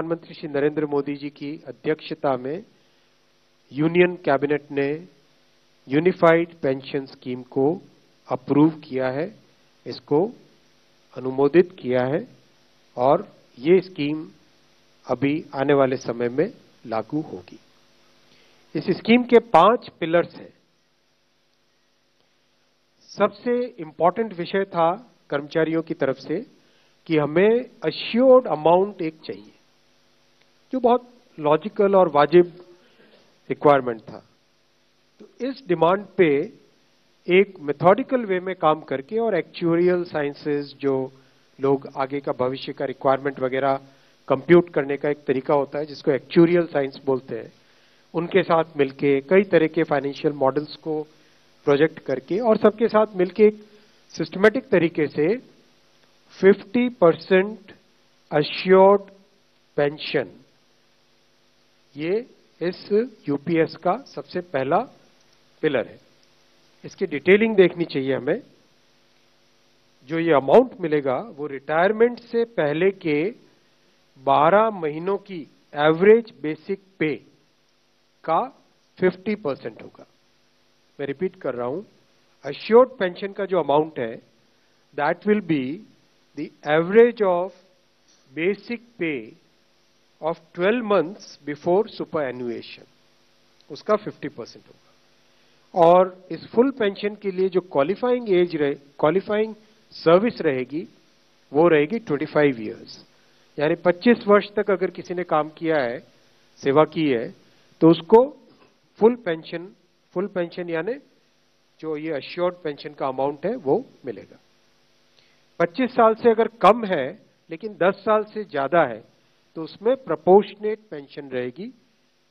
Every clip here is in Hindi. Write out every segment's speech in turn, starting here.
प्रधानमंत्री श्री नरेंद्र मोदी जी की अध्यक्षता में यूनियन कैबिनेट ने यूनिफाइड पेंशन स्कीम को अप्रूव किया है, इसको अनुमोदित किया है और ये स्कीम अभी आने वाले समय में लागू होगी। इस स्कीम के पाँच पिलर्स हैं। सबसे इंपॉर्टेंट विषय था कर्मचारियों की तरफ़ से कि हमें अश्योर्ड अमाउंट एक चाहिए। जो बहुत लॉजिकल और वाजिब रिक्वायरमेंट था। तो इस डिमांड पे एक मेथोडिकल वे में काम करके और एक्चुअरियल साइंसेस जो लोग आगे का भविष्य का रिक्वायरमेंट वगैरह कंप्यूट करने का एक तरीका होता है, जिसको एक्चुअरियल साइंस बोलते हैं, उनके साथ मिलके, कई तरह के फाइनेंशियल मॉडल्स को प्रोजेक्ट करके और सबके साथ मिलके एक सिस्टमेटिक तरीके से 50 परसेंट अश्योर्ड पेंशन ये इस यूपीएस का सबसे पहला पिलर है। इसकी डिटेलिंग देखनी चाहिए हमें। जो ये अमाउंट मिलेगा, वो रिटायरमेंट से पहले के 12 महीनों की एवरेज बेसिक पे का 50 परसेंट होगा। मैं रिपीट कर रहा हूँ। अश्योर्ड पेंशन का जो अमाउंट है that will be the average of basic pay of 12 months before superannuation उसका 50 परसेंट होगा। और इस फुल पेंशन के लिए जो क्वालिफाइंग एज रहे क्वालिफाइंग सर्विस रहेगी, वो रहेगी 25 ईयर्स यानी 25 वर्ष तक अगर किसी ने काम किया है, सेवा की है तो उसको फुल पेंशन फुल पेंशन यानी जो ये अश्योर्ड पेंशन का अमाउंट है, वो मिलेगा। 25 साल से अगर कम है, लेकिन 10 साल से ज़्यादा है तो उसमें प्रपोर्शनेट पेंशन रहेगी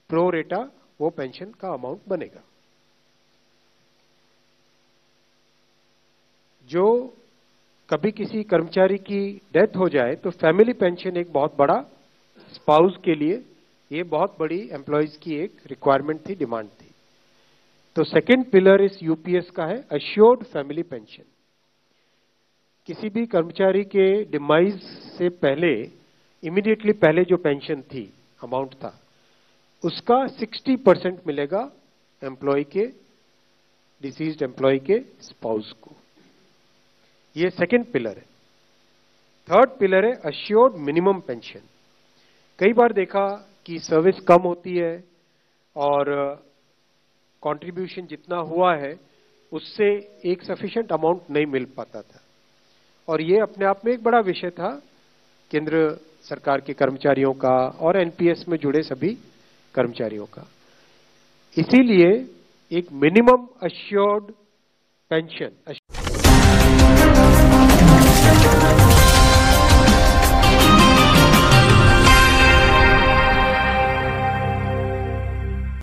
प्रो रेटा वो पेंशन का अमाउंट बनेगा। जो कभी किसी कर्मचारी की डेथ हो जाए तो फैमिली पेंशन एक बहुत बड़ा स्पाउस के लिए ये बहुत बड़ी एम्प्लॉयज़ की एक रिक्वायरमेंट थी डिमांड थी। तो सेकेंड पिलर इस यूपीएस का है अश्योर्ड फैमिली पेंशन किसी भी कर्मचारी के डिमाइज से पहले इमीडिएटली पहले जो पेंशन थी अमाउंट था, उसका 60 परसेंट मिलेगा एम्प्लॉय के डिसीज एम्प्लॉय के स्पाउस को। ये सेकेंड पिलर है। थर्ड पिलर है अश्योर्ड मिनिमम पेंशन कई बार देखा कि सर्विस कम होती है और कंट्रीब्यूशन जितना हुआ है, उससे एक सफिशिएंट अमाउंट नहीं मिल पाता था। और ये अपने आप में एक बड़ा विषय था, केंद्र सरकार के कर्मचारियों का और एनपीएस में जुड़े सभी कर्मचारियों का। इसीलिए एक मिनिमम अश्योर्ड पेंशन अश्योर्ड